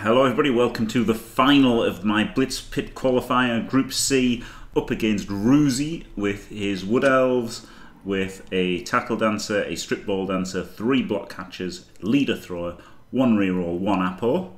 Hello, everybody. Welcome to the final of my Blitz Pit qualifier, Group C, up against Roozy with his Wood Elves, with a tackle dancer, a strip ball dancer, three block catchers, leader thrower, one reroll, one apo.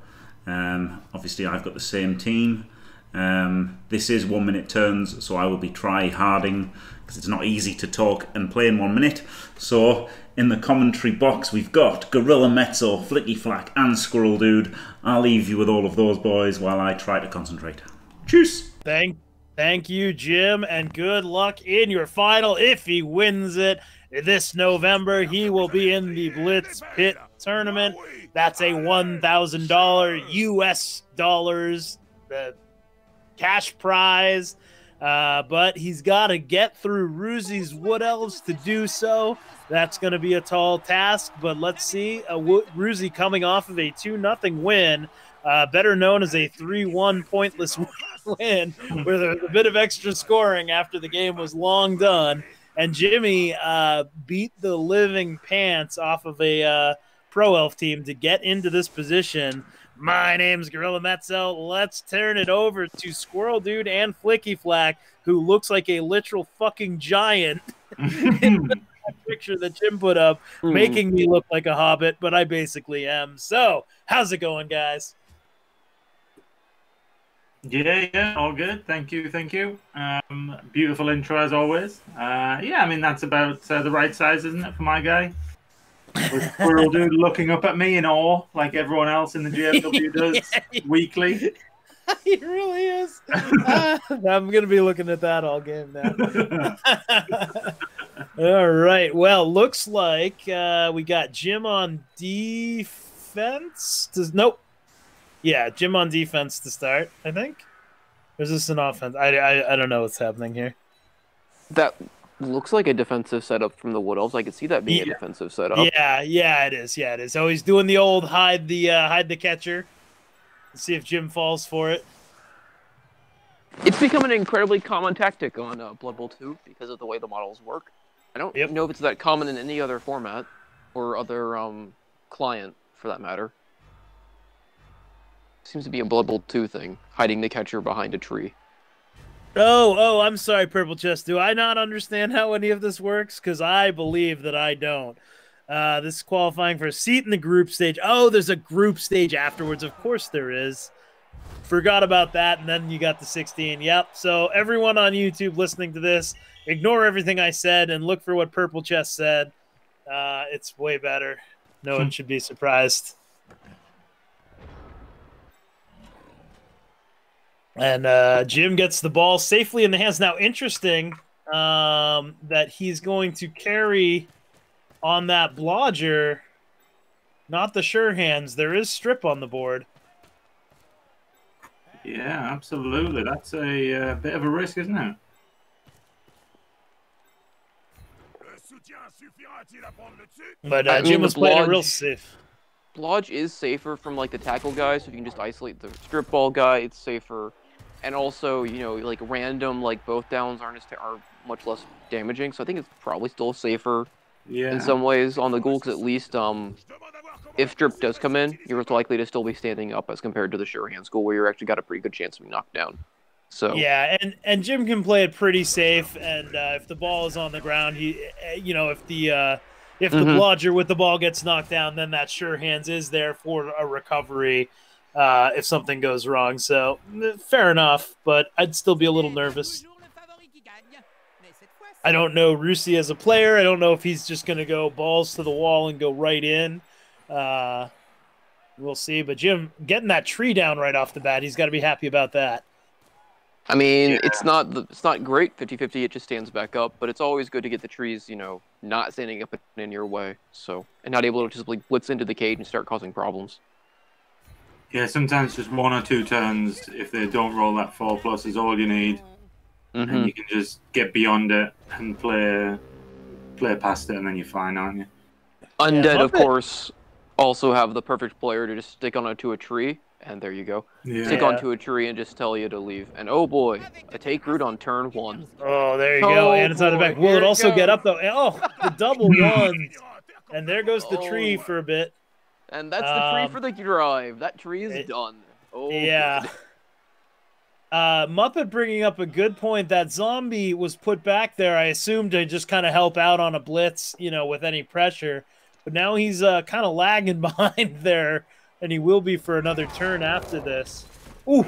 Um, obviously, I've got the same team. Um, this is one minute turns, so I will be try harding because it's not easy to talk and play in one minute. So in the commentary box, we've got Scuromezzo, Flicky Flack, and Squirrel Dude. I'll leave you with all of those boys while I try to concentrate. Cheers! Thank, thank you, Jim, and good luck in your final. If he wins it this November, he will be in the Blitz Pit tournament. That's a $1,000 US dollars the cash prize. Uh, but he's got to get through Roozy's Wood Elves to do so. That's going to be a tall task, but let's see. Uh, Roozy coming off of a 2 nothing win, uh, better known as a 3 1 pointless win, with a, a, bit of extra scoring after the game was long done. And Jimmy uh, beat the living pants off of a uh, pro elf team to get into this position. My name's Scuromezzo. Let's turn it over to Squirrel Dude and FlickyFlak, who looks like a literal fucking giant in the picture that Jim put up, mm. making me look like a hobbit, but I basically am. So, how's it going, guys? Yeah, yeah, all good. Thank you, thank you. Um, beautiful intro as always. Uh, yeah, I mean that's about uh, the right size, isn't it, for my guy? With Squirrel Dude looking up at me in awe, like everyone else in the GFW does yeah, weekly. He really is. uh, I'm going to be looking at that all game now. all right. Well, looks like uh, we got Jim on defense. Does nope. Yeah, Jim on defense to start. I think. Or is this an offense? I, I, I don't know what's happening here. That looks like a defensive setup from the Wood Elves. I could see that being yeah. a defensive setup. Yeah, yeah, it is. Yeah, it is. So he's doing the old hide the uh, hide the catcher. Let's see if Jim falls for it. It's become an incredibly common tactic on uh, Blood Bowl 2 because of the way the models work. I don't yep. know if it's that common in any other format or other um, client, for that matter. Seems to be a Blood Bowl 2 thing, hiding the catcher behind a tree. Oh, oh, I'm sorry, Purple Chest. Do I not understand how any of this works? Because I believe that I don't. Uh, this is qualifying for a seat in the group stage. Oh, there's a group stage afterwards. Of course there is. Forgot about that. And then you got the 16. Yep. So everyone on YouTube listening to this, ignore everything I said and look for what Purple Chest said. Uh, it's way better. No one should be surprised. And uh, Jim gets the ball safely in the hands. Now, interesting um, that he's going to carry on that blodger, not the sure hands. There is strip on the board. Yeah, absolutely. That's a uh, bit of a risk, isn't it? But uh, Jim was playing it real safe. Blodge is safer from like the tackle guy, so if you can just isolate the strip ball guy, it's safer and also you know like random like both downs aren't as are much less damaging. So I think it's probably still safer yeah. in some ways on the ghoul because at least um if strip does come in, you're likely to still be standing up as compared to the sure hands ghoul where you're actually got a pretty good chance of being knocked down. So yeah, and and Jim can play it pretty safe, and uh, if the ball is on the ground, he eh, you know if the uh, if the mm-hmm. blodger with the ball gets knocked down, then that sure hands is there for a recovery uh, if something goes wrong. So fair enough, but I'd still be a little nervous. I don't know Rusi as a player. I don't know if he's just going to go balls to the wall and go right in. Uh, we'll see. But Jim getting that tree down right off the bat, he's got to be happy about that. I mean, yeah. it's not it's not great 50-50. It just stands back up, but it's always good to get the trees, you know, not standing up in your way. So and not able to just like blitz into the cage and start causing problems. Yeah, sometimes just one or two turns, if they don't roll that four plus, is all you need, mm-hmm. and you can just get beyond it and play play past it, and then you're fine, aren't you? Undead, yeah, of course, also have the perfect player to just stick onto a tree, and there you go. Yeah. Stick onto a tree and just tell you to leave. And oh boy, a take root on turn one. Oh, there you go. Oh, and it's on the back. Will it also go. get up though? Oh, the double one. And there goes the tree oh. for a bit. And that's the tree Um, for the drive. That tree is it- done. Oh, yeah. Uh, Muppet bringing up a good point. That zombie was put back there, I assume, to just kind of help out on a blitz, you know, with any pressure. But now he's uh, kind of lagging behind there, and he will be for another turn after this. Ooh,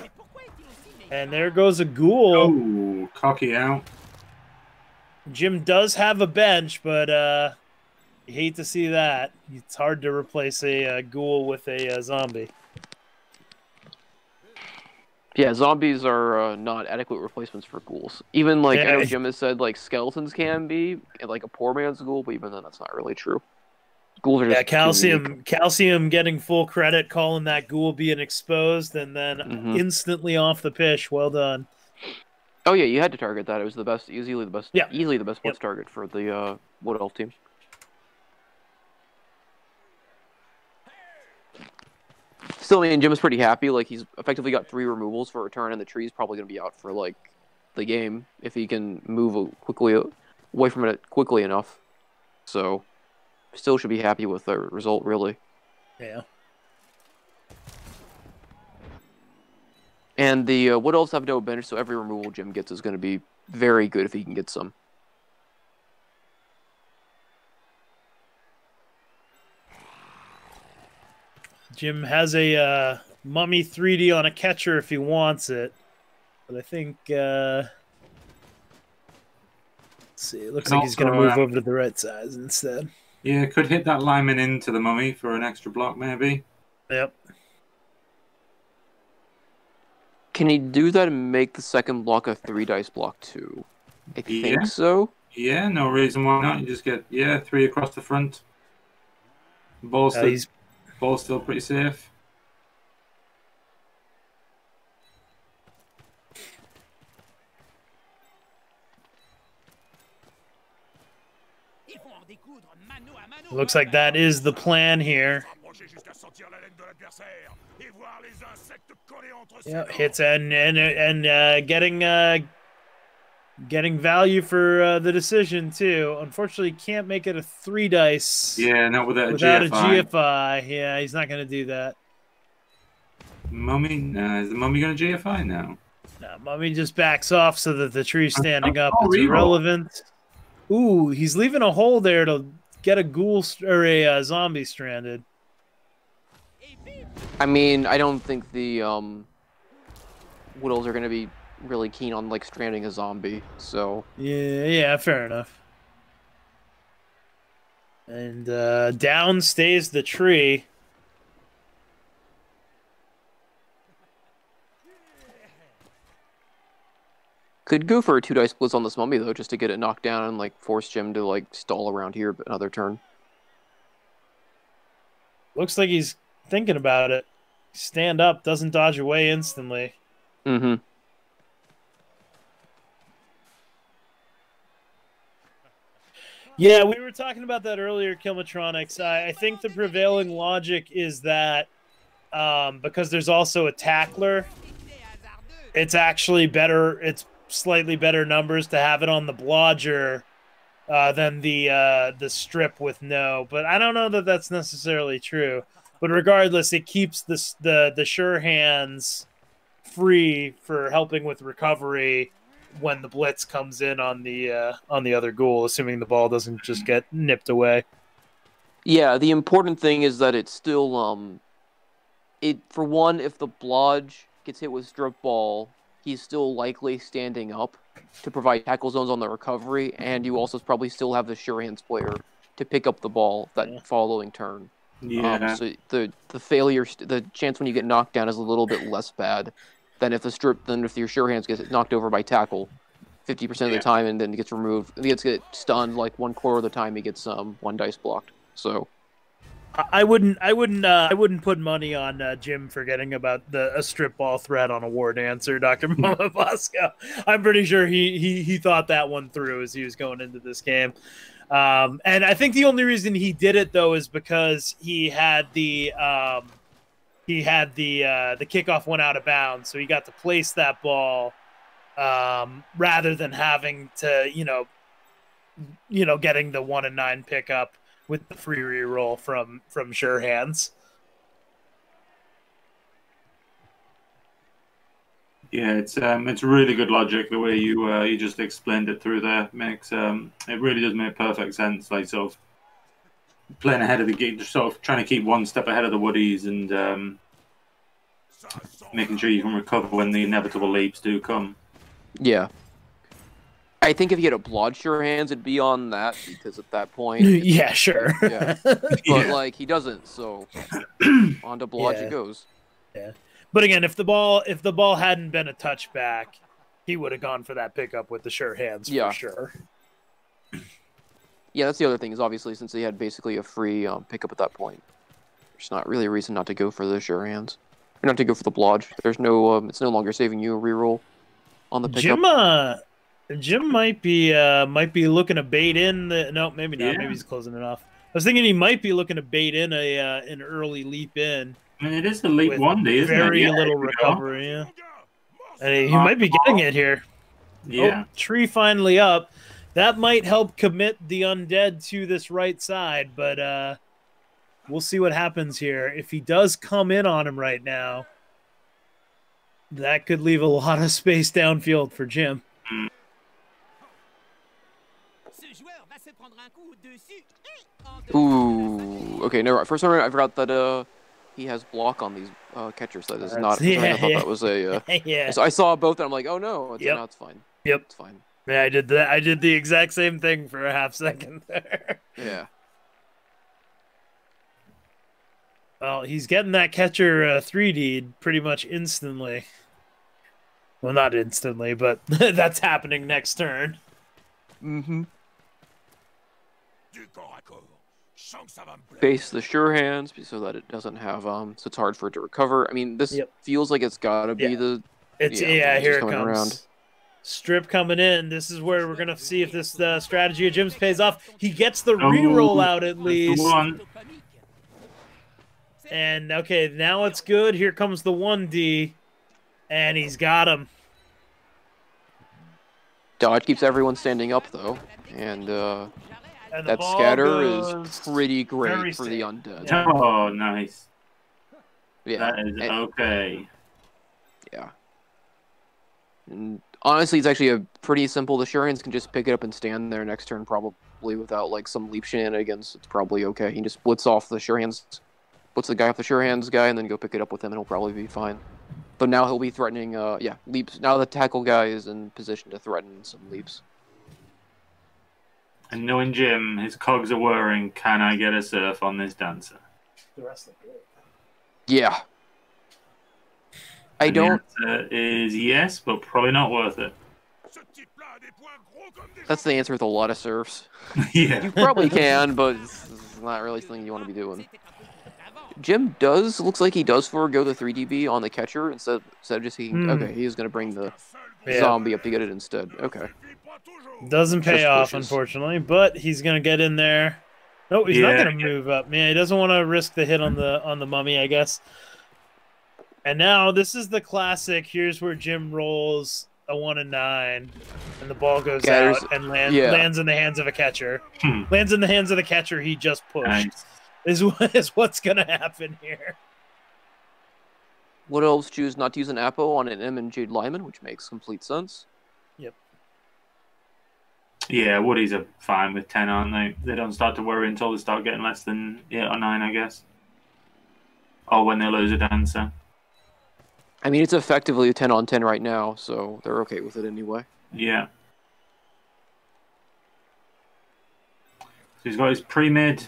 and there goes a ghoul. Oh, cocky out. Jim does have a bench, but uh, you hate to see that. It's hard to replace a, uh ghoul with a uh, zombie. Yeah, zombies are uh, not adequate replacements for ghouls. Even like I know Jim has said, like skeletons can be like a poor man's ghoul, but even then, that's not really true. Ghouls are just Yeah, calcium. Calcium getting full credit, calling that ghoul being exposed, and then Mhm. instantly off the pitch. Well done. Oh yeah, you had to target that. It was the best, easily the best, Yeah. easily the best Yep. target for the uh, Wood Elf team. Still, I mean, Jim is pretty happy. Like he's effectively got three removals for a turn, and the tree's probably going to be out for like the game if he can move quickly away from it quickly enough. So, still should be happy with the result, really. Yeah. And the uh, Wood Elves have no bench, so every removal Jim gets is going to be very good if he can get some. Jim has a uh, mummy 3D on a catcher if he wants it, but I think. Uh, let's see, it looks Can like he's going to move uh, over to the right size instead. Yeah, could hit that lineman into the mummy for an extra block, maybe. Yep. Can he do that and make the second block a three dice block too? I Yeah. think so. Yeah, no reason why not. You just get yeah three across the front. Ball's Uh, still, he's ball's still pretty safe. looks like that is the plan here. Yeah, hits and and and uh, getting uh, getting value for uh, the decision too. Unfortunately, can't make it a three dice Yeah, not without a without GFI. a GFI. Yeah, he's not going to do that. Mummy, no, is the mummy going to GFI now? No, Mummy just backs off so that the tree's standing up. It's reroll. irrelevant. Ooh, he's leaving a hole there to get a ghoul st- or a uh, zombie stranded. I mean, I don't think the um, Wood Elves are going to be really keen on like stranding a zombie. So Yeah, yeah, fair enough. And uh, down stays the tree. could go for a two dice blitz on this mummy though, just to get it knocked down and like force Jim to like stall around here another turn. Looks like he's thinking about it. Stand up, doesn't dodge away instantly. Mm-hmm. Yeah, we were talking about that earlier, Kilmatronics. I, I think the prevailing logic is that um, because there's also a tackler, it's actually better. It's slightly better numbers to have it on the blodger uh, than the uh, the strip with no. But I don't know that that's necessarily true. But regardless, it keeps the the the sure hands free for helping with recovery when the blitz comes in on the uh, on the other ghoul, assuming the ball doesn't just get nipped away. Yeah, the important thing is that it's still um it for one, if the blodge gets hit with strip ball, he's still likely standing up to provide tackle zones on the recovery, and you also probably still have the sure hands player to pick up the ball that Yeah. following turn. Yeah, Um, so the the failure, the chance when you get knocked down is a little bit less bad than if the strip than if your sure hands gets knocked over by tackle. Fifty percent of Yeah. the time, and then gets removed. He gets get stunned like one quarter of the time. He gets um one dice blocked. So I- I wouldn't, I wouldn't, uh, I wouldn't put money on uh, Jim forgetting about the a strip ball threat on a war dancer, Doctor Mama Bosco. I'm pretty sure he he he thought that one through as he was going into this game. Um, and I think the only reason he did it though is because he had the um, he had the uh, the kickoff went out of bounds, so he got to place that ball um, rather than having to you know you know getting the one and nine pickup with the free reroll from from sure hands. Yeah, it's um, it's really good logic the way you uh, you just explained it through there. Makes um, it really does make perfect sense. Like sort of playing ahead of the game, just sort of trying to keep one step ahead of the woodies and um, making sure you can recover when the inevitable leaps do come. Yeah. I think if you had a blodge your hands, it'd be on that because at that point, yeah, sure. Yeah. but Yeah. like he doesn't, so on to blodge Yeah. it goes. But again, if the ball if the ball hadn't been a touchback, he would have gone for that pickup with the sure hands Yeah. for sure. Yeah, that's the other thing is obviously since they had basically a free um, pickup at that point, there's not really a reason not to go for the sure hands, or not to go for the blodge. There's no, um, it's no longer saving you a reroll on the pickup. Jim uh Jim might be uh might be looking to bait in the no, maybe not. Yeah. Maybe he's closing it off. I was thinking he might be looking to bait in a uh, an early leap in. I mean, it is the leap one day, isn't Very it? Yeah, little there we go. recovery, yeah. And he, he might be getting it here. Yeah, Oh, tree finally up. That might help commit the undead to this right side, but uh we'll see what happens here. If he does come in on him right now, that could leave a lot of space downfield for Jim. Ooh, okay, no, some reason I forgot that uh he has block on these uh, catchers. That is not. reason I thought yeah. that was a. Uh, yeah. so I saw both and I'm like, oh no, it's, Yep. no, it's fine. Yep. It's fine. Yeah, I did that. I did the exact same thing for a half second there. Yeah. Well, he's getting that catcher uh, 3D pretty much instantly. Well, not instantly, but that's happening next turn. Mm-hmm. Base the sure hands so that it doesn't have um so it's hard for it to recover. I mean, this Yep. feels like it's gotta be Yeah. the It's Yeah, yeah, it's here it coming comes. around. Strip coming in. This is where we're gonna see if this uh, strategy of Jim's pays off. He gets the Oh, reroll out at That's the least, one. and okay, now it's good. Here comes the one D, and he's got him. dodge keeps everyone standing up though, and uh And that scatter is pretty great for the undead. Yeah. Oh, nice. Yeah. That is and- okay. Yeah. And honestly, it's actually a pretty simple. The sure hands can just pick it up and stand there next turn, probably without like some leap shenanigans. It's probably okay. He just blitz off the sure hands, blitz the guy off the sure hands guy, and then go pick it up with him, and he'll probably be fine. But now he'll be threatening. Uh, yeah, leaps. Now the tackle guy is in position to threaten some leaps. And knowing Jim, his cogs are whirring. Can I get a surf on this dancer? The rest of it. Yeah. I And don't. answer is yes, but probably not worth it. That's the answer with a lot of surfs. yeah. You probably can, but it's it's not really something you want to be doing. Jim does looks like he does forego the 3DB on the catcher instead instead of just he Hmm. okay he's gonna bring the Yeah. zombie up to get it instead. Okay. Doesn't pay off, Suspicious. unfortunately, but he's gonna get in there. No, he's not gonna move up. Man, he doesn't want to risk the hit on the on the mummy, I guess. And now this is the classic. Here's where Jim rolls a one and nine, and the ball goes Scatters- out and land, yeah. lands in the hands of a catcher. Hmm. Lands in the hands of the catcher he just pushed. Nice. Is what is what's gonna happen here. Wood Elves choose not to use an Apo on an M and Jade Lyman, which makes complete sense. Yep. Yeah, Woodies are fine with 10, aren't they? They don't start to worry until they start getting less than 8 or 9, I guess. Or when they lose a dancer. I mean it's effectively a 10 on 10 right now, so they're okay with it anyway. Yeah. So he's got his pre-made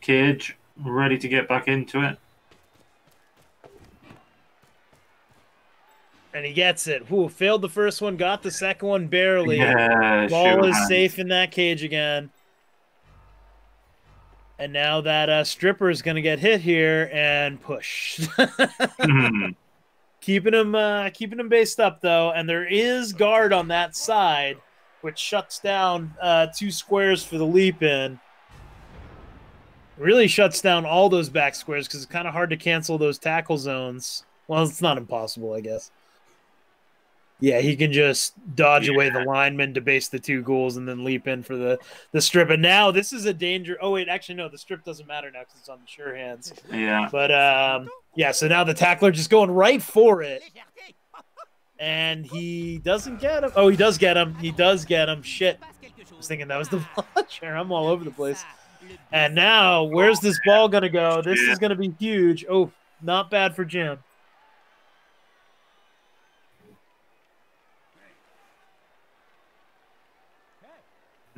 cage ready to get back into it. And he gets it. Whew, failed the first one, got the second one barely. Yeah, Ball sure is has. safe in that cage again. And now that uh, stripper is going to get hit here and push. Mhm. keeping him uh, keeping him based up though, and there is guard on that side, which shuts down uh, two squares for the leap in. Really shuts down all those back squares because it's kind of hard to cancel those tackle zones. Well, it's not impossible, I guess. Yeah, he can just dodge away the lineman to base the two ghouls and then leap in for the the strip. And now this is a danger. Oh wait, actually no, the strip doesn't matter now because it's on the sure hands. yeah. But um, yeah, so now the tackler just going right for it. and he doesn't get him. Oh, he does get him. He does get him. Shit. I was thinking that was the launcher. I'm all over the place. And now, where's this ball gonna go? This is gonna be huge. Oh, not bad for Jim.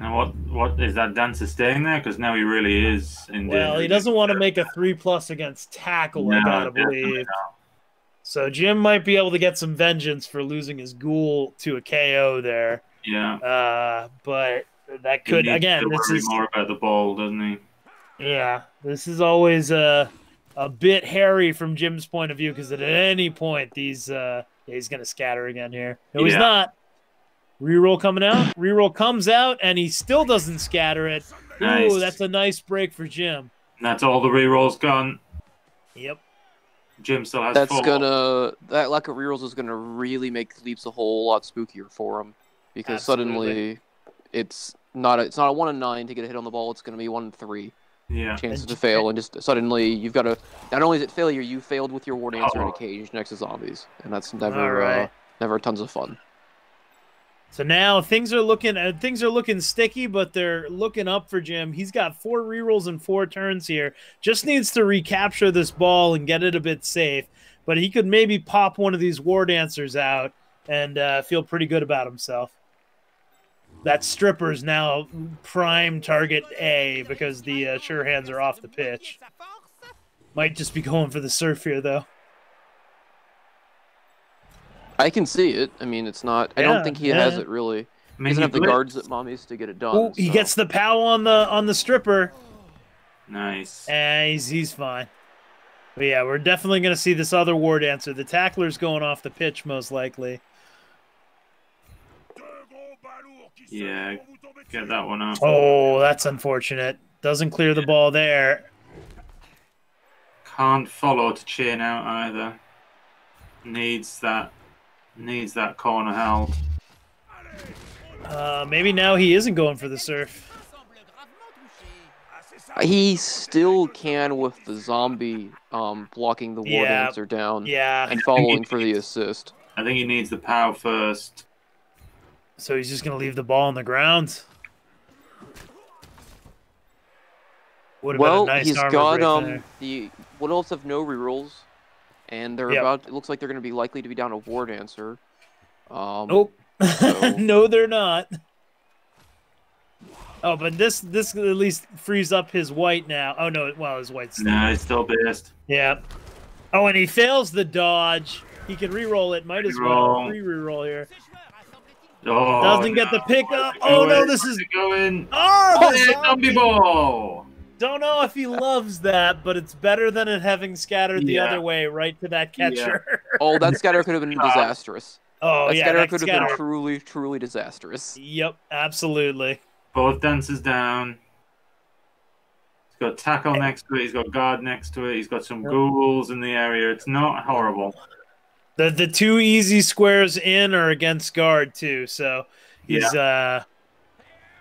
Now what? What is that dancer staying there? Because now he really is in. Well, danger. he doesn't want to make a three plus against tackle. I gotta believe. not. So Jim might be able to get some vengeance for losing his ghoul to a KO there. Yeah. Uh, but that could again. This is more about the ball, doesn't he? yeah. This is always a a bit hairy from Jim's point of view because at any point these uh yeah, he's gonna scatter again here. No, he's not. Reroll coming out. Reroll comes out and he still doesn't scatter it. Nice. Ooh, that's a nice break for Jim. And that's all the rerolls gone. Yep. Jim still has That's four. gonna that lack of rerolls is gonna really make leaps a whole lot spookier for him because Absolutely. suddenly it's not a, it's not a one in nine to get a hit on the ball. It's gonna be one in three Yeah. chances And to J- fail, and just suddenly you've got to. Not only is it failure, you failed with your war dancer in Oh. a cage next to zombies, and that's never All right. uh, never tons of fun. So now things are looking uh, things are looking sticky, but they're looking up for Jim. He's got four rerolls and four turns here. Just needs to recapture this ball and get it a bit safe. But he could maybe pop one of these war dancers out and uh, feel pretty good about himself. That stripper's now prime target A because the uh, sure hands are off the pitch. Might just be going for the surf here though. I can see it. I mean, it's not. I don't think he has it really. I He doesn't he have the blitzed. guards at mommies to get it done. Oh, he so- gets the pow on the on the stripper. Nice. And he's he's fine. But yeah, we're definitely going to see this other war dancer. The tackler's going off the pitch most likely. Yeah, get that one off. Oh, that's unfortunate. Doesn't clear the ball there. Can't follow to chain out either. Needs that. Needs that corner held. Uh, maybe now he isn't going for the surf. He still can with the zombie um, blocking the war Yeah. dancer down Yeah, and following for the assist. I think he needs the power first. so he's just going to leave the ball on the ground. Would have Well, been a nice he's armor got break um there. the what else have no rerolls, and they're Yep. about. It looks like they're going to be likely to be down a war dancer. Um, Nope. so- no, they're not. Oh, but this this at least frees up his white now. Oh no, well his white's still No, he's still based. Yeah. Oh, and he fails the dodge. He can re-roll it. Might as well. Reroll. Free re-roll here. Oh, Doesn't get the pickup. Oh, no, this is- going. Oh, Oh, the zombie! zombie ball. Don't know if he loves that, but it's better than it having scattered the Yeah. other way right to that Yeah. catcher. oh, that scatter could have been disastrous. oh yeah. that yeah, scatter that could have been truly, truly disastrous. Yep, absolutely. Both dancers down. He's got tackle next to it. He's got guard next to it. He's got some ghouls in the area. It's not horrible. The the two easy squares in are against guard too, so he's uh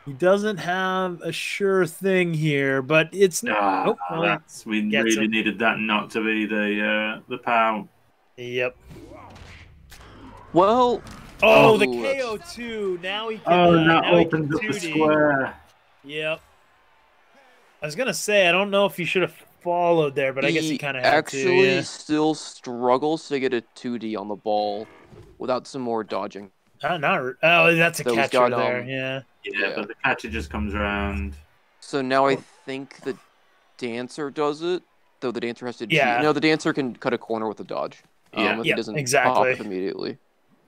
he doesn't have a sure thing here, but it's Ah, Oh, well, that's, we really him. needed that not to be the uh, the pow. Yep. Well, Oh, Oh, the KO two. Now he can. Oh, uh, and that now he opens can up the 2D. square. Yep. I was gonna say I don't know if you should have followed there, but I guess he kind of actually to. Yeah. still struggles to get a 2D on the ball without some more dodging. Uh, not, oh, that's a So he's catcher there. um, Yeah. Yeah, Yeah. but the catcher just comes around. So now I think the dancer does it, though the dancer has to. Yeah. No, the dancer can cut a corner with a dodge. Um, Yeah. if Yeah, he doesn't exactly. pop immediately.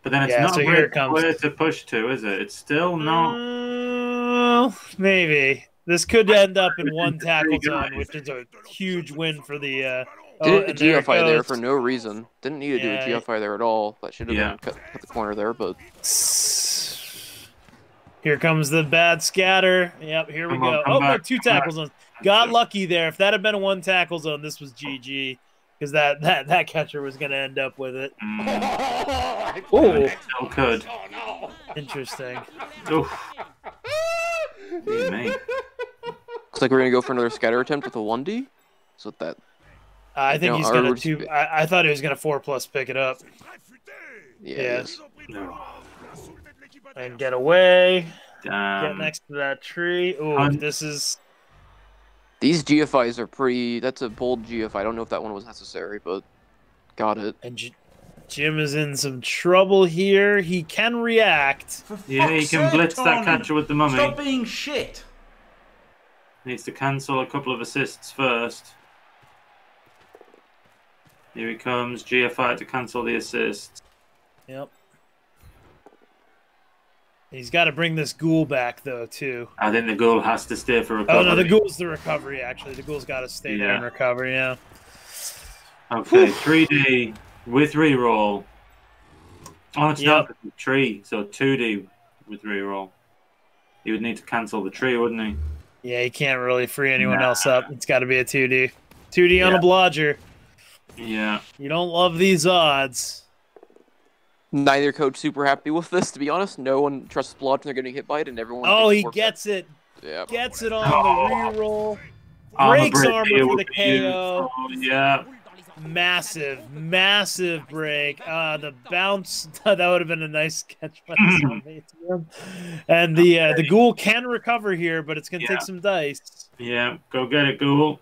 But then it's Yeah, not so a here great it comes. square to push to, is it? It's still not. Uh, maybe this could end up in one tackle Three zone, which is a huge win for the. Uh, oh, a and there GFI there for no reason. Didn't need to Yeah. do a GFI there at all. That should have Yeah. been cut, cut the corner there, but Here comes the bad scatter. Yep, here we Come on, go. come Oh, no, back, two tackle zones. Got lucky there. If that had been a one tackle zone, this was GG because that, that that catcher was going to end up with it. Mm, Oh, still could. interesting. Oof. Looks like we're gonna go for another scatter attempt with a 1D. So that I think No, he's going to two. I, I thought he was going to four plus pick it up. yeah, Yeah. No. And get away. Get next to that tree. Ooh, Um, this is These GFIs are pretty. That's a bold GFI. I don't know if that one was necessary, but got it. and J- Jim is in some trouble here. He can react. Yeah, he can sake, blitz that catcher with the mummy. Stop being shit. Needs to cancel a couple of assists first. Here he comes. GFI to cancel the assist. Yep. He's got to bring this ghoul back though too. I think the ghoul has to stay for a Oh recovery. no, the ghoul's the recovery. Actually, the ghoul's got to stay there and recover. Yeah. Okay, 3D with reroll. Oh, it's Yep. not a tree, so 2D with reroll. He would need to cancel the tree, wouldn't he? Yeah, he can't really free anyone Nah. else up. It's got to be a 2D. 2D on Yeah. a blodger. Yeah. You don't love these odds. Neither coach super happy with this, to be honest. No one trusts Blodge and they're getting hit by it, and everyone. Oh, he gets it. Yeah. Gets it on Oh. the reroll. Armor Breaks armor here for the. KO. Oh, yeah. Massive, massive break. Uh, the bounce that would have been a nice catch by the zombie. And the uh, the ghoul can recover here, but it's gonna Yeah. take some dice. Yeah. Go get it, Ghoul.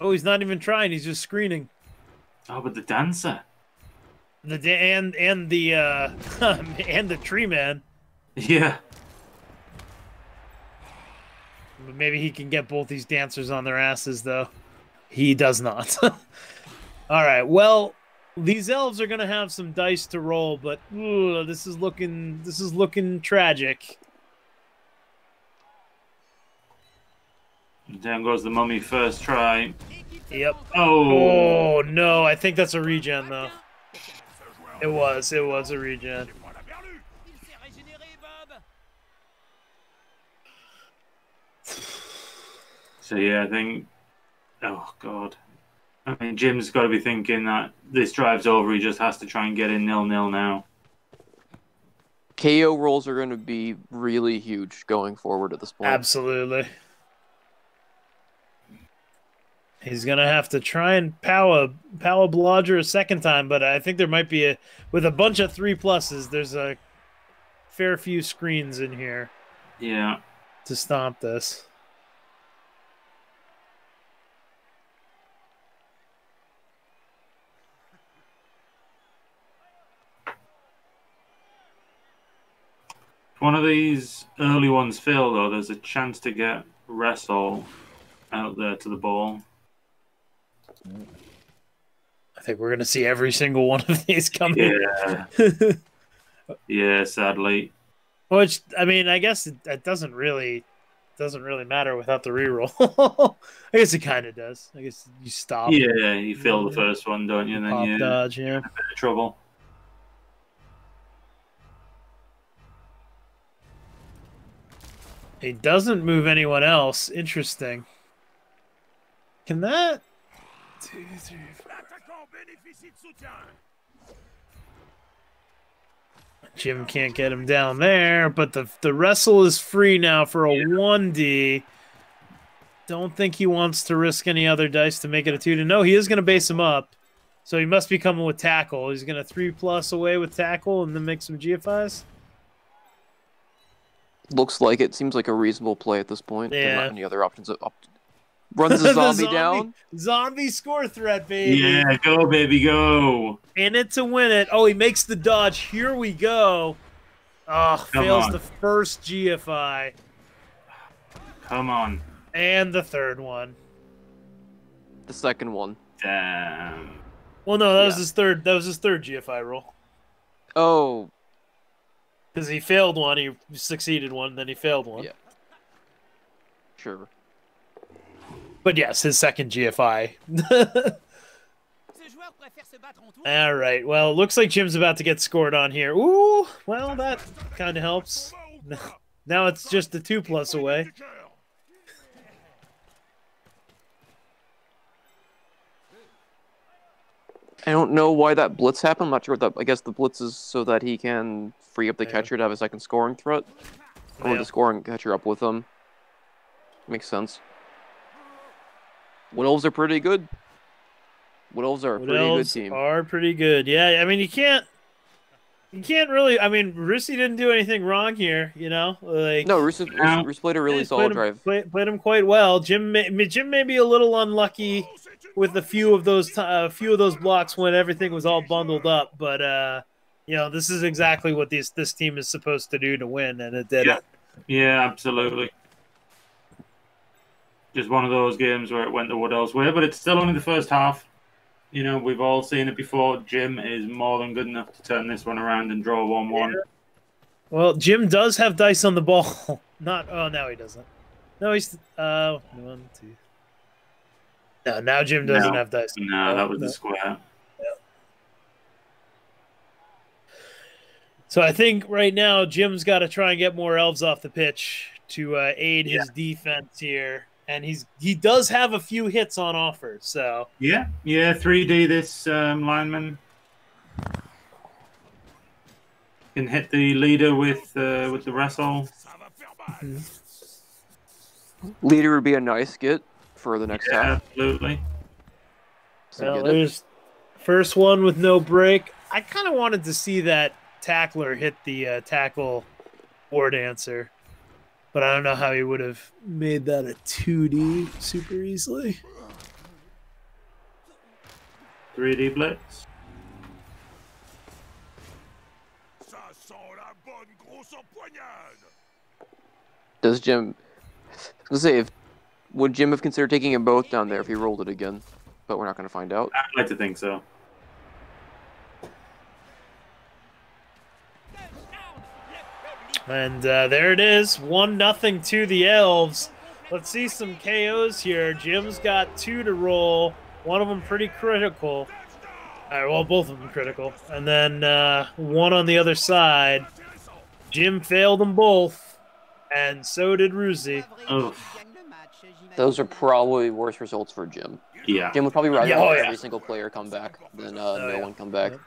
Oh, he's not even trying. He's just screening. Oh, but the dancer. The da- and and the uh, and the tree man. Yeah. But Maybe he can get both these dancers on their asses, though. He does not. All right. Well, these elves are gonna have some dice to roll, but ooh, this is looking this is looking tragic. Down goes the mummy first try. Yep. Oh. Oh no, I think that's a regen though. It was. It was a regen. So yeah, I think. Oh god. I mean, Jim's got to be thinking that this drive's over. He just has to try and get in nil nil now. KO rolls are going to be really huge going forward at this point. Absolutely. He's gonna have to try and power power blodger a second time, but I think there might be a with a bunch of three pluses. There's a fair few screens in here Yeah. to stomp this. One of these early ones fail, though, there's a chance to get wrestle out there to the ball. I think we're gonna see every single one of these coming. Yeah. yeah, sadly. Which I mean, I guess it, that doesn't really doesn't really matter without the reroll. I guess it kind of does. I guess you stop. Yeah, you fail the first one, don't you? And then Pop a dodge, yeah. bit of trouble. He doesn't move anyone else. Interesting. Can that? Two, three, four. Jim can't get him down there, but the the wrestle is free now for a one D. Don't think he wants to risk any other dice to make it a two to no. He is going to base him up, so he must be coming with tackle. He's going to three plus away with tackle and then make some GFIs. Looks like it. Seems like a reasonable play at this point. There Yeah. not any other options. Uh, up, runs the zombie, down. Zombie score threat, baby. Yeah, go, baby, go. in it to win it. Oh, he makes the dodge. Here we go. Oh, Come fails on. the first GFI Come on. and the third one. The second one. Damn. Well, no, that was his third. That was his third GFI roll Oh, because he failed one, he succeeded one, then he failed one. Yeah. sure. But yes, his second GFI. All right. Well, looks like Jim's about to get scored on here. Ooh. Well, that kind of helps. Now it's just the two plus away. I don't know why that blitz happened. I'm not sure what that. I guess the blitz is so that he can free up the Yeah. catcher to have a second scoring threat, or Yeah. the scoring catcher up with him. Makes sense. Wood elves are pretty good. Wood elves are a pretty elves good team. are pretty good. Yeah, I mean you can't You can't really. I mean, Russi didn't do anything wrong here. You know, like No, Rusev, No. Rusev played a really solid played him, drive. Played, played him quite well. Jim, may, Jim may be a little unlucky with a few of those, ti- a few of those blocks when everything was all bundled up. But uh, you know, this is exactly what this this team is supposed to do to win, and it did Yeah. it. Yeah, absolutely. Just one of those games where it went the Woodell's way, but it's still only the first half. You know, we've all seen it before. Jim is more than good enough to turn this one around and draw 1 1. Well, Jim does have dice on the ball. Not. Oh, now he doesn't. No, he's. Uh, one, two. No, now Jim doesn't No. have dice. No, that was No. the square. So I think right now Jim's got to try and get more elves off the pitch to uh, aid his defense here, and he's he does have a few hits on offer. So Yeah, yeah, 3D this um, lineman. Can hit the leader with uh, with the wrestle. Leader would be a nice get for the next Yeah, half. absolutely. So well, get it. there's first one with no break. I kind of wanted to see that tackler hit the uh, tackle war dancer, but I don't know how he would have made that a 2D super easily. 3D blitz. Does Jim? I was gonna say if would Jim have considered taking them both down there if he rolled it again? But we're not gonna find out. I'd like to think so. And uh, there it is, one nothing to the elves. Let's see some KOs here. Jim's got two to roll. One of them pretty critical. All right, well, both of them critical, and then uh, one on the other side. Jim failed them both, and so did Ruzi. Oh, Those are probably worse results for Jim. yeah. Jim would probably rather Yeah, oh, have yeah. every single player come back than uh, Oh, no yeah. one come back. Yep.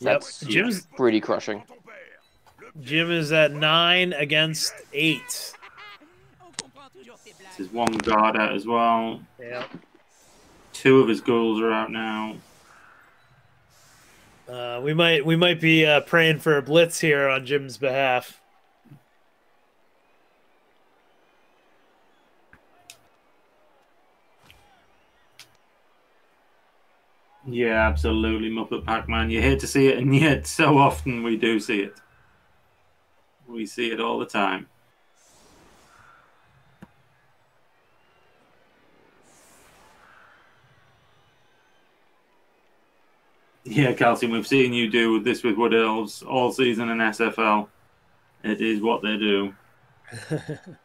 That's Jim's pretty crushing. Jim is at nine against eight. This is one guard out as well. Yeah. Two of his ghouls are out now. Uh, we might we might be uh, praying for a blitz here on Jim's behalf. Yeah, absolutely, Muppet Pac-Man. You hate to see it, and yet so often we do see it. We see it all the time. Yeah, Calcium, we've seen you do this with Wood Elves all season in SFL. It is what they do.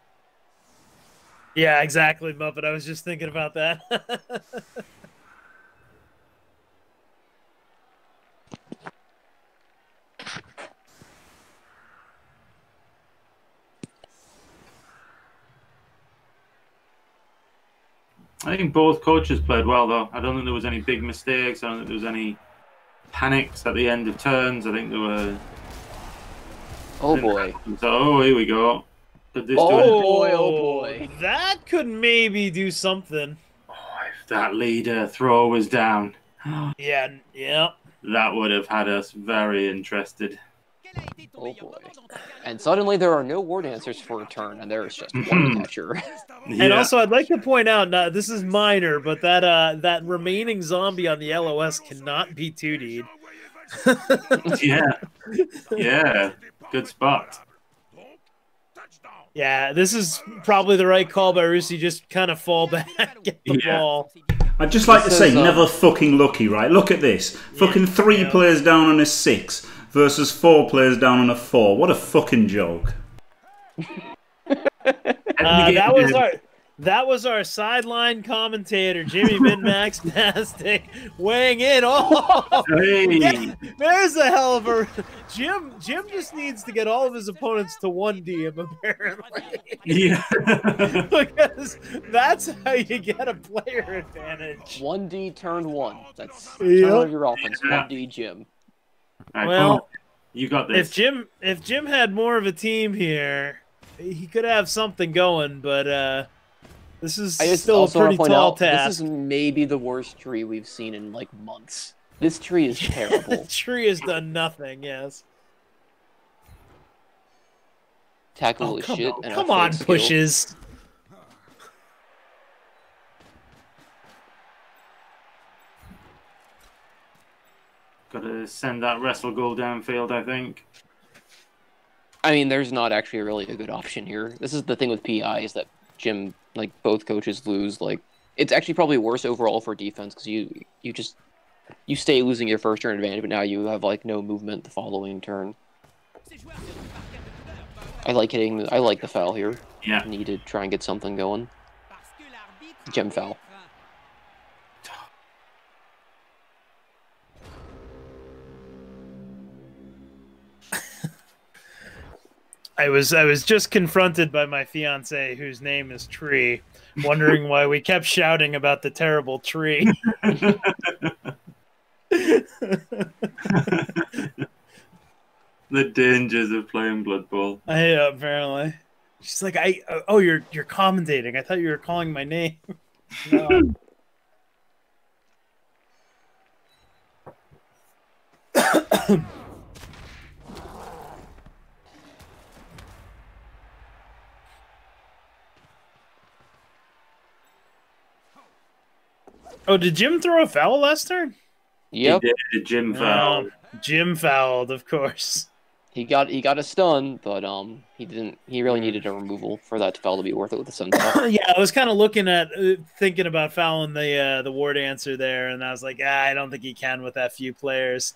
Yeah, exactly, Muppet. I was just thinking about that. I think both coaches played well, though. I don't think there was any big mistakes. I don't think there was any panics at the end of turns. I think there were. Oh boy. So, oh, here we go. Could this Oh, anything? boy, oh, boy. That could maybe do something. Oh, if that leader throw was down, Yeah, yeah. that would have had us very interested. Oh boy. And suddenly there are no war dancers for a turn, and there is just one catcher. And also, I'd like to point out, now, this is minor, but that uh, that remaining zombie on the LOS cannot be 2 would yeah, yeah, good spot. Yeah, this is probably the right call by Rusi. Just kind of fall back, get the Yeah. ball. I'd just like to say, is, uh, never fucking lucky, right? Look at this. Fucking three yeah. players down on a six versus four players down on a four. What a fucking joke. Uh, that was our that was our sideline commentator, Jimmy Minmax Mastic, weighing in. Oh, Hey, there's a hell of a Jim. Jim just needs to get all of his opponents to one DM apparently, yeah. because that's how you get a player advantage. one D turn one. That's Yep. turn of your offense. One D Jim. Right, Well, come you got this. If Jim if Jim had more of a team here, he could have something going. But uh, this is I just still a also want pretty point tall out task. this is maybe the worst tree we've seen in like months. This tree is terrible. the tree has done nothing. Yes. Tackle Oh is come shit. on, and a come fake on, skill. pushes. Got to send that wrestle ghoul downfield, I think. I mean, there's not actually really a good option here. This is the thing with PI is that Jim, like both coaches lose. Like it's actually probably worse overall for defense because you you just you stay losing your first turn advantage, but now you have like no movement the following turn. I like hitting. I like the foul here. Yeah. Need to try and get something going. Jim foul. I was I was just confronted by my fiance, whose name is Tree, wondering why we kept shouting about the terrible tree. The dangers of playing Blood Bowl. I uh, apparently. She's like, I uh, oh you're you're commentating. I thought you were calling my name. no. oh, did Jim throw a foul last turn? Yep, He did Jim foul. No. Jim fouled, of course. he got he got a stun, but um he didn't. He really needed a removal for that foul to be worth it with the sun yeah, I was kind of looking at uh, thinking about fouling the uh, the war dancer there, and I was like, ah, I don't think he can with that few players.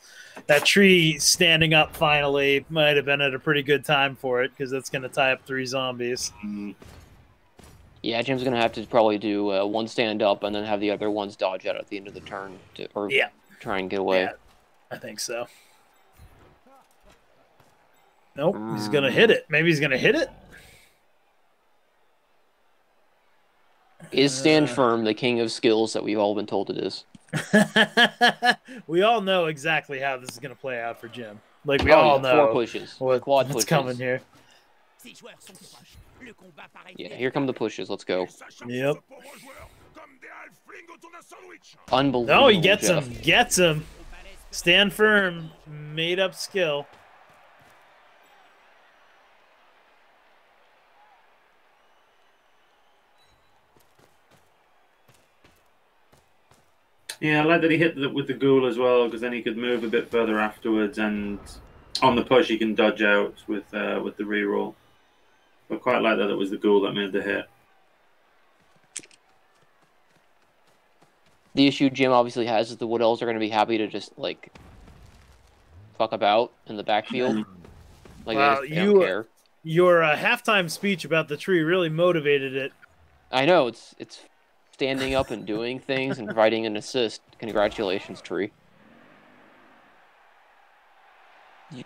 That tree standing up finally might have been at a pretty good time for it because that's going to tie up three zombies. Mm, Yeah, Jim's gonna have to probably do uh, one stand up and then have the other ones dodge out at the end of the turn to, or Yeah. try and get away. Yeah. I think so. Nope, he's going to hit it. Maybe he's going to hit it. Is stand Uh. firm the king of skills that we've all been told it is? we all know exactly how this is going to play out for Jim. Like we Oh, all yeah, know four pushes, what, quad what's pushes. coming here. Yeah, here come the pushes. Let's go. Yep. Unbelievable. No, he gets Jeff. him. Gets him. Stand firm. Made up skill. Yeah, I like that he hit the, with the ghoul as well, because then he could move a bit further afterwards, and on the push he can dodge out with uh, with the reroll. I quite like that it was the ghoul that made the hit. The issue Jim obviously has is the Wood Elves are going to be happy to just like fuck about in the backfield. Like Wow, they, just, they you- don't care. Your uh, halftime speech about the tree really motivated it. I know it's it's standing up and doing things and providing an assist. Congratulations, Tree.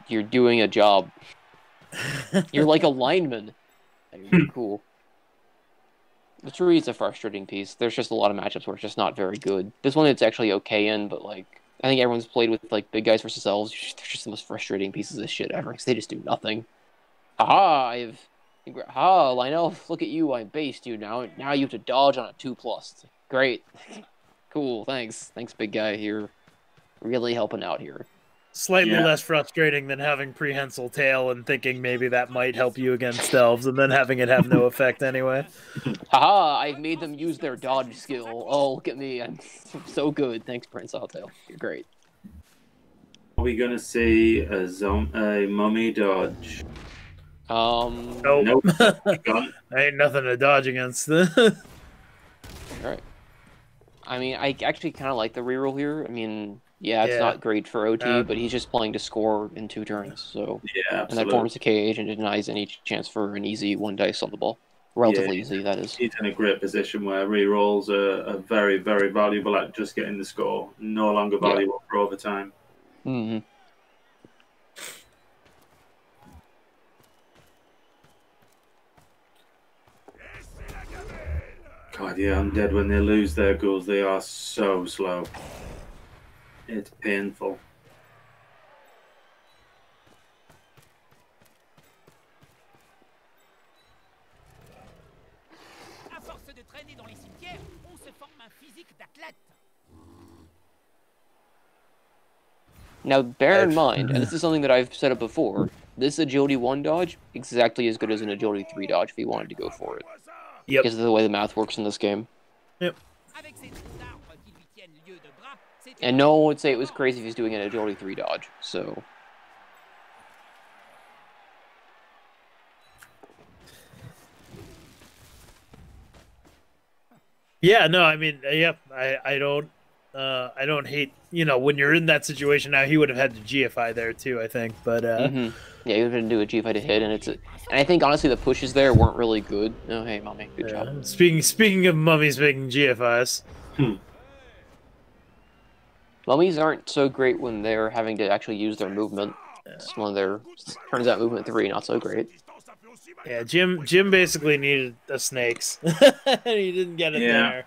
You're doing a job. You're like a lineman. You're hmm. cool. The tree is a frustrating piece. There's just a lot of matchups where it's just not very good. This one it's actually okay in, but like I think everyone's played with like big guys versus elves. They're just the most frustrating pieces of shit ever because they just do nothing. Aha! I've ha Lionel. Look at you. I based you now. Now you have to dodge on a two plus. Great, cool. Thanks, thanks, big guy. You're really helping out here. Slightly Yeah. less frustrating than having prehensile tail and thinking maybe that might help you against elves and then having it have no effect anyway. Haha! I've made them use their dodge skill. Oh, look at me. I'm so good. Thanks, Prehensile Tail. You're great. Are we gonna see a zom- a mummy dodge? Um. Nope. Nope. Gone. Ain't nothing to dodge against. Alright. I mean, I actually kind of like the reroll here. I mean, yeah, it's Yeah. not great for OT, Uh, but he's just playing to score in two turns. So, Yeah, and that forms a cage and denies any chance for an easy one dice on the ball. Relatively Yeah. easy, that is. He's in a great position where rerolls are, are very, very valuable at just getting the score. No longer Yeah. valuable for overtime. hmm God, yeah, undead when they lose their ghouls, they are so slow. It's painful. À force de traîner dans les cimetières, on se forme un physique d'athlète. 'Cause, yeah, undead when they lose their ghouls, they are so slow. It's painful. À force de traîner dans les cimetières, on se forme un physique d'athlète. 'Cause, yeah, undead when they lose their ghouls, on se forme un physique d'athlète. Now, bear in mind, and this is something that I've said up before, this agility one dodge exactly as good as an agility three dodge if you wanted to go for it, Yep. because of the way the math works in this game. And no one would say it was crazy if he's doing an agility three dodge. So Yeah, no, I mean, uh, yep, I, I don't, uh, I don't hate, you know, when you're in that situation now, he would have had to GFI there too, I think, but uh, mhm. yeah, you're gonna do a GFI to hit, and it's a, and I think honestly the pushes there weren't really good. Oh hey, mummy, good yeah. job. speaking speaking of mummies making GFIs, Mummies aren't so great when they're having to actually use their movement. It's one of their turns out movement three not so great. yeah, Jim Jim basically needed the snakes, and he didn't get it Yeah.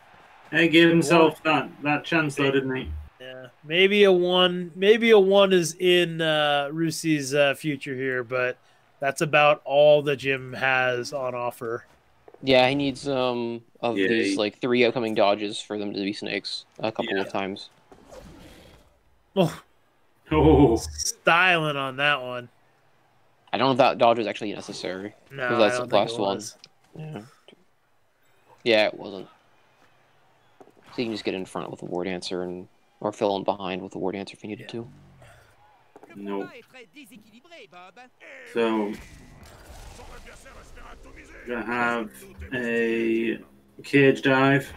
there. He gave himself that, that chance though, didn't he? Yeah, maybe a one, maybe a one is in uh, Rusi's uh, future here, but that's about all that Jim has on offer. Yeah, he needs um of Yeah, these he- like three upcoming dodges for them to be snakes a couple Yeah. of times. Oh, Oh, styling on that one. I don't know if that dodge was actually necessary. No, that's I don't the last think it one. Yeah. Yeah, it wasn't. So you can just get in front with a war dancer and or fill in behind with a war dancer if you needed to. no. So, gonna have a cage dive.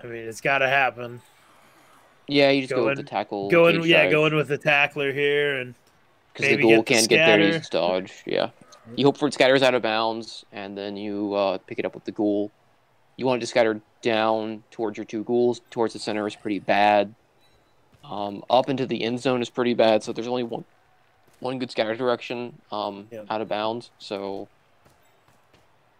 I mean, it's got to happen. Yeah, you just go, Go with in- the tackle. Going, cage yeah, dive, going with the tackler here, and because the ghoul can't get there. You just dodge. Yeah, you hope for it scatters out of bounds, and then you uh, pick it up with the ghoul. You want it to scatter down towards your two ghouls. Towards the center is pretty bad. Um, up into the end zone is pretty bad. So there's only one one good scatter direction um, Yep. out of bounds. So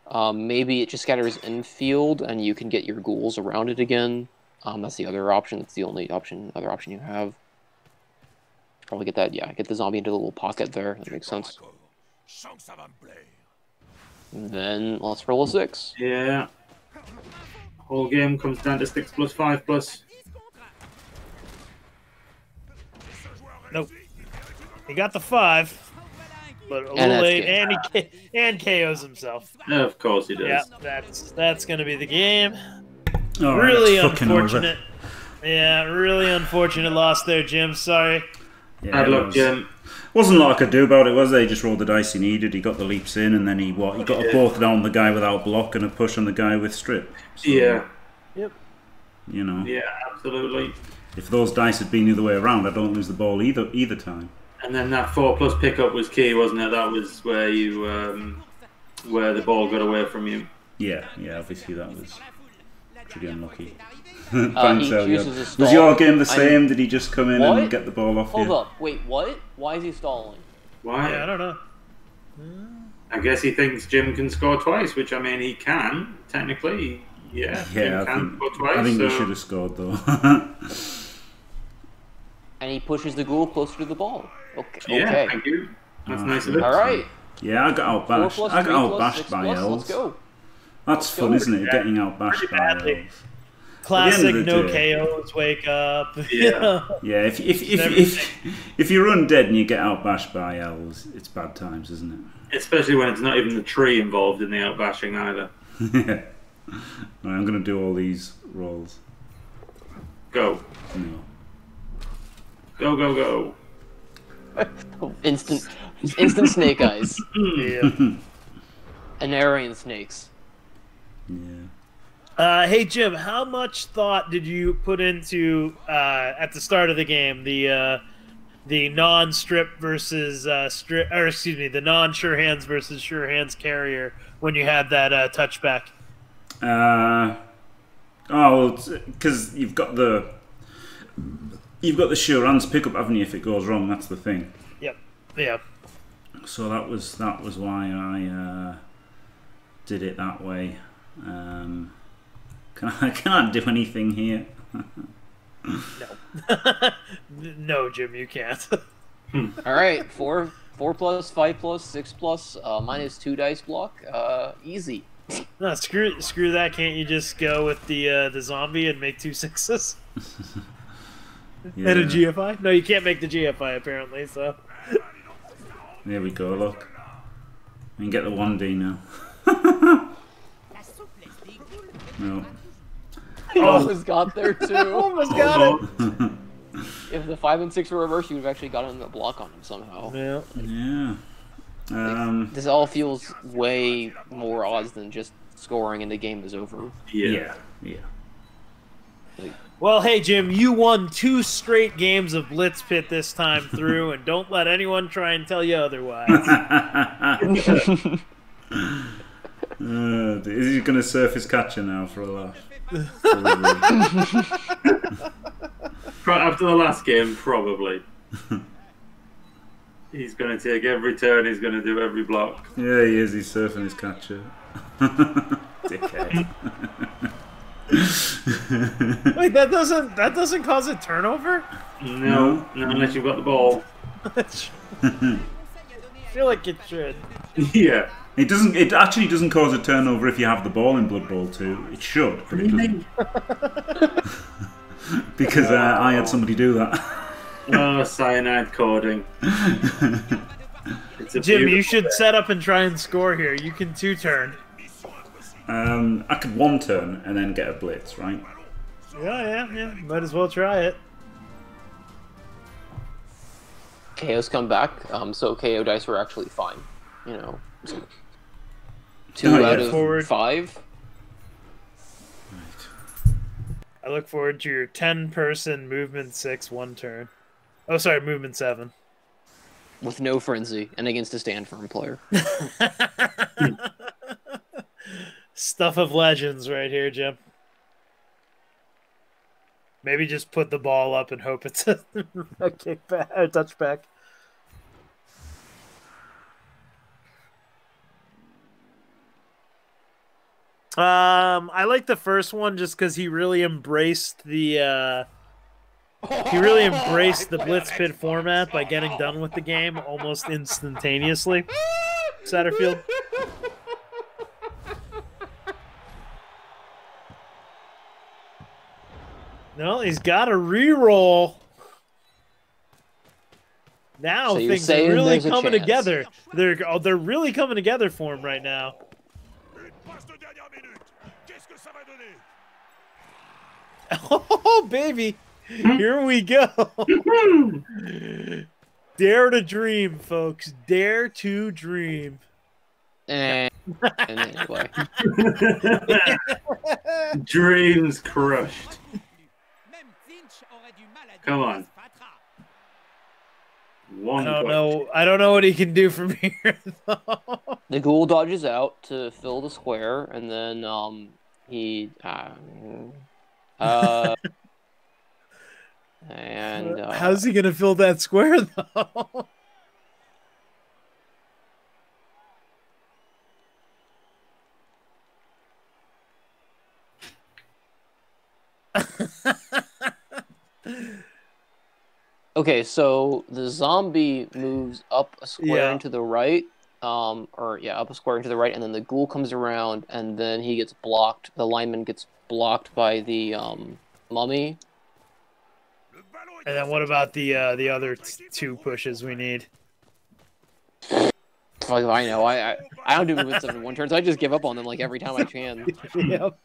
um, maybe it just scatters infield, and you can get your ghouls around it again. Um, that's the other option. That's the only option. Other option you have. Probably get that. Yeah, get the zombie into the little pocket there. That makes sense. And then let's roll a six. Yeah. Whole game comes down to six plus five plus. nope. He got the five, but a And little late, and he and KOs himself. Yeah, of course he does. Yeah, that's that's gonna be the game. All right, really it's fucking over. unfortunate. Yeah, really unfortunate loss there, Jim. Sorry. Yeah, Bad it luck, was- Jim. Wasn't a lot I could do about it, was there? He just rolled the dice he needed. He got the leaps in, and then he what? He got a Yeah. both down the guy without block and a push on the guy with strip. So, Yeah, Yep. You know, yeah, absolutely. if those dice had been the other way around, I don't lose the ball either either time. And then that four plus pickup was key, wasn't it? That was where you, um, where the ball got away from you. Yeah, yeah. Obviously, that was pretty unlucky. Uh, Thanks, he Elliot. chooses a Was your game the I- same? Did he just come in What? and get the ball off Hold you? up. Wait, what? Why is he stalling? Why? Yeah, I don't know. I guess he thinks Jim can score twice, which I mean he can technically. Yeah, Yeah, Jim I can think, score twice. I think he should have scored though. And he pushes the ghoul closer to the ball. Okay. Yeah, okay. thank you. That's Ah, nice of it. All right. yeah, I got outbashed. I got outbashed by plus. elves. Let's go. That's fun, isn't it? Yeah. Getting outbashed Pretty by badly. elves. Classic no day- KOs. Wake up. Yeah. Yeah, if if if, if, if you're undead and you get outbashed by elves, it's bad times, isn't it? Especially when it's not even the tree involved in the outbashing either. it? right, I'm gonna do all these rolls. Go, No. go, go, go. Instant, instant snake eyes. yeah. Anarian snakes. Yeah. Uh, hey Jim, how much thought did you put into uh, at the start of the game the uh, the non-strip versus uh, strip, or excuse me, the non-sure hands versus sure hands carrier when you had that uh, touchback? Uh, oh, because you've got the you've got the sure hands pickup, haven't you? If it goes wrong, that's the thing. Yep. Yeah. So that was that was why I uh, did it that way. Um, can I can't do anything here. No. no, Jim, you can't. All right. Four, four plus, five plus, six plus, uh, minus two dice block. Uh, easy. no, screw screw that. Can't you just go with the uh, the zombie and make two sixes? Yeah. And a GFI? No, you can't make the GFI apparently. So There we go. Look, we can get the one D now. No. He almost got there too. almost got it. if the five and six were reversed, you would have actually gotten the block on him somehow. Yeah. Yeah. Um. This all feels way more odds than just scoring and the game is over. Yeah. Yeah. Well, hey Jim, you won two straight games of Blitz Pit this time through, and don't let anyone try and tell you otherwise. Uh, is he going to surf his catcher now for a laugh? Pro- After the last game, probably. he's going to take every turn. He's going to do every block. yeah, he is. He's surfing his catcher. Dickhead. Wait, that doesn't that doesn't cause a turnover? No, no, unless you've got the ball. I feel like it should. yeah. It doesn't. It actually doesn't cause a turnover if you have the ball in Blood Bowl 2. It should, but it doesn't. because uh, I had somebody do that. Oh, Cyanide coding. Jim, you should bit. set up and try and score here. You can two turn. Um, I could one turn and then get a blitz, right? Yeah, yeah, yeah. Might as well try it. KO's come back, um, so KO dice were actually fine. You know, two Oh, yeah. out of Forward. five. I look forward to your ten person movement six one turn. Oh sorry, movement seven. with no frenzy and against a stand firm player. Stuff of legends right here, Jim. Maybe just put the ball up and hope it's a, a kickback, a touchback. Um, I like the first one just because he really embraced the. Uh, he really embraced the blitz pit format by getting done with the game almost instantaneously. Satterfield. No, he's got a re-roll. Now So things are really coming chance. together. They're oh, they're really coming together for him right now. Oh baby, here we go. Dare to dream, folks. Dare to dream. And, and anyway, Dreams crushed. Come on. One I don't point. know. I don't know what he can do from here. though. the ghoul dodges out to fill the square, and then um he uh, uh and uh, How's he gonna fill that square though? Okay, so the zombie moves up a square Yeah. and to the right, um, or yeah, up a square and to the right, and then the ghoul comes around, and then he gets blocked. The lineman gets blocked by the um, mummy. Le ballon est And then what about the uh, the other t- two pushes we need? Fuck I know. I, I I don't do movement seven one turns. I just give up on them like every time I can. yep.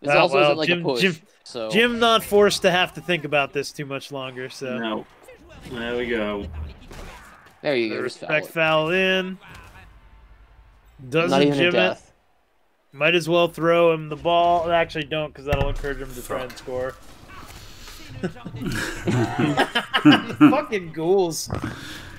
This Oh, also well, isn't like Jim- a push. Jim- so Jim not forced to have to think about this too much longer, so No. There we go. there you go. Respect foul foul in. It. Doesn't Not even a Jim it? death. Might as well throw him the ball. Actually, don't, because that'll encourage him to try and score. Fucking ghouls.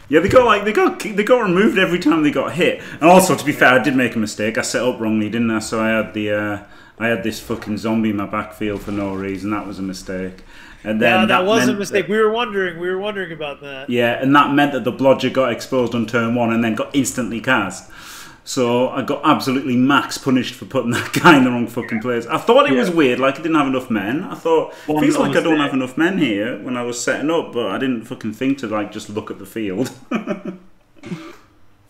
Yeah, they got like they got they got removed every time they got hit. And also, to be fair, I did make a mistake. I set up wrongly, didn't I? So I had the uh, I had this fucking zombie in my backfield for no reason. That was a mistake. And then Yeah, that, was a mistake. that- we were wondering. We were wondering about that. yeah, and that meant that the blodger got exposed on turn one and then got instantly cast. So I got absolutely max punished for putting that guy in the wrong fucking place. I thought it was weird, like I didn't have enough men. I thought One feels like I don't mistake. have enough men here when I was setting up, but I didn't fucking think to like just look at the field.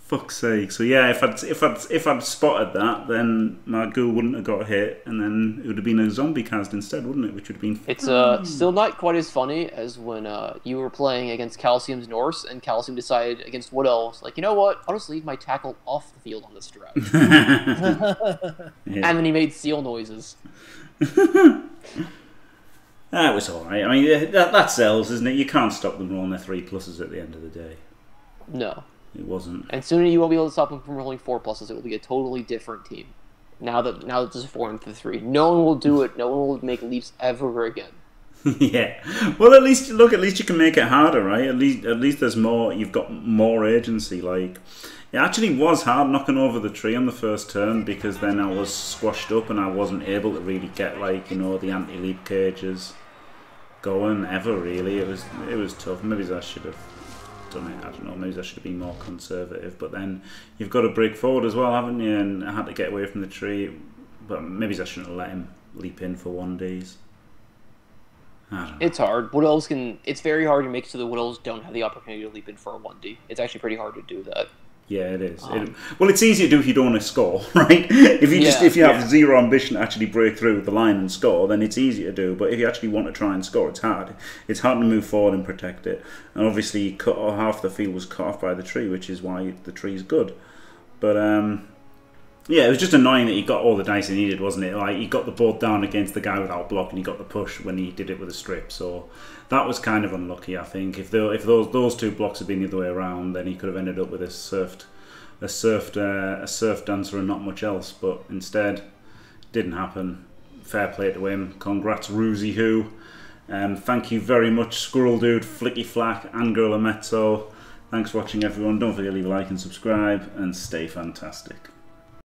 Fuck's sake. So yeah, if I'd if I'd if I'd spotted that, then my ghoul wouldn't have got hit, and then it would have been a zombie cast instead, wouldn't it? Which would have been. It's uh still not quite as funny as when uh you were playing against Calcium's Norse and Calcium decided against Wood Elves, like, you know what? I'll just leave my tackle off the field on this drive. Yeah. and then he made seal noises. That was all right. I mean, that, that sells, isn't it? You can't stop them rolling their three pluses at the end of the day. No. It wasn't. And soon you won't be able to stop them from rolling four pluses. It will be a totally different team. Now that now that there's a four and three. No one will do it. No one will make leaps ever again. yeah. Well, at least look. At least you can make it harder, right? At least, at least there's more. You've got more agency. Like, it actually was hard knocking over the tree on the first turn because then I was squashed up and I wasn't able to really get like you know the anti-leap cages going ever. Really, it was it was tough. Maybe I should have done it. I don't know. Maybe I should have been more conservative. But then you've got to break forward as well, haven't you? And I had to get away from the tree. But maybe I shouldn't have let him leap in for one days. It's hard. Wood Elves can. It's very hard to make so the Wood Elves don't have the opportunity to leap in for a one D. It's actually pretty hard to do that. Yeah, it is. It- Um, well, it's easy to do if you don't want to score, right? If you just Yeah, if you have yeah. zero ambition to actually break through the line and score, then it's easy to do. But if you actually want to try and score, it's hard. It's hard to move forward and protect it. And obviously, cut off, half the field was cut off by the tree, which is why the tree is good. But um, yeah, it was just annoying that he got all the dice he needed, wasn't it? Like he got the board down against the guy without block, and he got the push when he did it with a strip. So that was kind of unlucky, I think. If the, if those those two blocks had been the other way around, then he could have ended up with a surfed a surfed uh, a surf dancer and not much else. But instead, didn't happen. Fair play to him. Congrats, Roozy Who. Um, thank you very much, Squirreldude, Flicky Flack, and Girl. Thanks for watching, everyone. Don't forget to leave a like and subscribe, and stay fantastic.